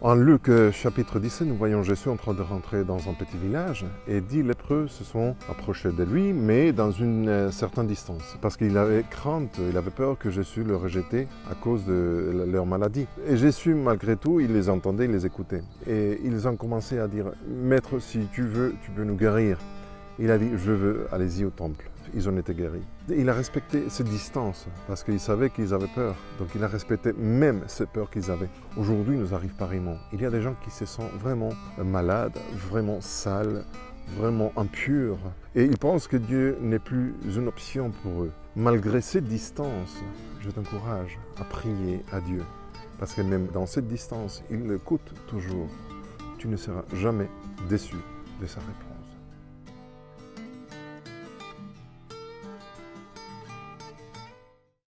En Luc euh, chapitre 17, nous voyons Jésus en train de rentrer dans un petit village et dix lépreux se sont approchés de lui, mais dans une euh, certaine distance, parce qu'il avait crainte, il avait peur que Jésus le rejetait à cause de leur maladie. Et Jésus, malgré tout, il les entendait, il les écoutait. Et ils ont commencé à dire, Maître, si tu veux, tu peux nous guérir. Il a dit, je veux, allez-y au temple. Ils ont été guéris. Il a respecté cette distance parce qu'il savait qu'ils avaient peur. Donc il a respecté même ces peurs qu'ils avaient. Aujourd'hui, nous arrive pareillement. Il y a des gens qui se sentent vraiment malades, vraiment sales, vraiment impurs. Et ils pensent que Dieu n'est plus une option pour eux. Malgré cette distance, je t'encourage à prier à Dieu. Parce que même dans cette distance, il écoute toujours. Tu ne seras jamais déçu de sa réponse.